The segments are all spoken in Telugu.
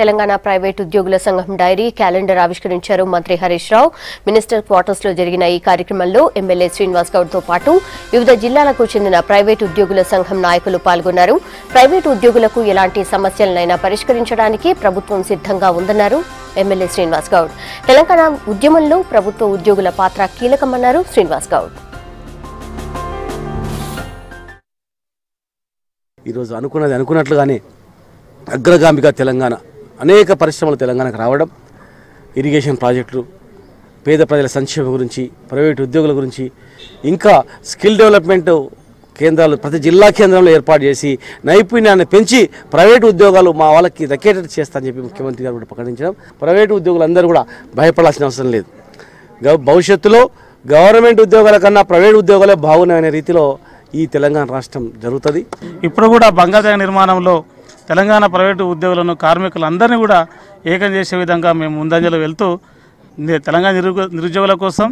తెలంగాణ ప్రైవేట్ ఉద్యోగుల సంఘం డైరీ క్యాలెండర్ ఆవిష్కరించారు మంత్రి హరీష్ రావు. మినిస్టర్ క్వార్టర్స్లో జరిగిన ఈ కార్యక్రమంలో ఎమ్మెల్యే శ్రీనివాస్ గౌడ్తో పాటు వివిధ జిల్లాలకు చెందిన ప్రైవేట్ ఉద్యోగుల సంఘం నాయకులు పాల్గొన్నారు. ప్రైవేట్ ఉద్యోగులకు ఎలాంటి సమస్యలనైనా పరిష్కరించడానికి ప్రభుత్వం సిద్ధంగా ఉందన్నారు ఎమ్మెల్యే శ్రీనివాస్ గౌడ్. తెలంగాణ ఉద్యమంలో ప్రభుత్వ ఉద్యోగుల పాత్ర కీలకమన్నారు శ్రీనివాస్ గౌడ్. ఈరోజు అనుకున్నది అనుకున్నట్లుగానే అగ్రగామిగా తెలంగాణ అనేక పరిశ్రమలు తెలంగాణకు రావడం ఇరిగేషన్ ప్రాజెక్టులు పేద ప్రజల సంక్షేమం గురించి ప్రైవేట్ ఉద్యోగుల గురించి ఇంకా స్కిల్ డెవలప్మెంట్ కేంద్రాలు ప్రతి జిల్లా కేంద్రంలో ఏర్పాటు చేసి నైపుణ్యాన్ని పెంచి ప్రైవేటు ఉద్యోగాలు మా వాళ్ళకి దక్కేటట్టు చేస్తా చెప్పి ముఖ్యమంత్రి గారు కూడా ప్రకటించడం. ప్రైవేటు ఉద్యోగులందరూ కూడా భయపడాల్సిన అవసరం లేదు. భవిష్యత్తులో గవర్నమెంట్ ఉద్యోగాల కన్నా ప్రైవేట్ ఉద్యోగాలే బాగున్నాయనే రీతిలో ఈ తెలంగాణ రాష్ట్రం జరుగుతుంది. ఇప్పుడు కూడా బంగాళాఖ నిర్మాణంలో తెలంగాణ ప్రైవేటు ఉద్యోగులను కార్మికులందరినీ కూడా ఏకం చేసే విధంగా మేము ముందంజలో వెళ్తూ తెలంగాణ నిరుద్యోగుల కోసం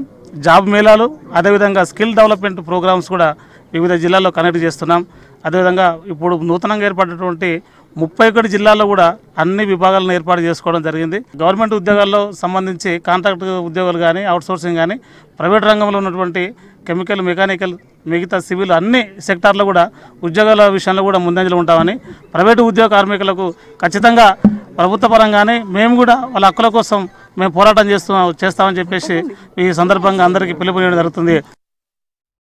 జాబ్ మేళాలు అదేవిధంగా స్కిల్ డెవలప్మెంట్ ప్రోగ్రామ్స్ కూడా వివిధ జిల్లాల్లో కనెక్ట్ చేస్తున్నాం. అదేవిధంగా ఇప్పుడు నూతనంగా ఏర్పడినటువంటి ముప్పై ఒకటి జిల్లాల్లో కూడా అన్ని విభాగాలను ఏర్పాటు చేసుకోవడం జరిగింది. గవర్నమెంట్ ఉద్యోగాల్లో సంబంధించి కాంట్రాక్ట్ ఉద్యోగాలు కానీ అవుట్సోర్సింగ్ కానీ ప్రైవేట్ రంగంలో ఉన్నటువంటి కెమికల్ మెకానికల్ మిగతా సివిల్ అన్ని సెక్టార్లో కూడా ఉద్యోగాల విషయంలో కూడా ముందంజలో ఉంటామని ప్రైవేటు ఉద్యోగ కార్మికులకు ఖచ్చితంగా ప్రభుత్వ పరంగానే మేము కూడా వాళ్ళ హక్కుల కోసం మేము పోరాటం చేస్తున్నాం చేస్తామని చెప్పేసి ఈ సందర్భంగా అందరికీ పిలుపునివ్వడం జరుగుతుంది.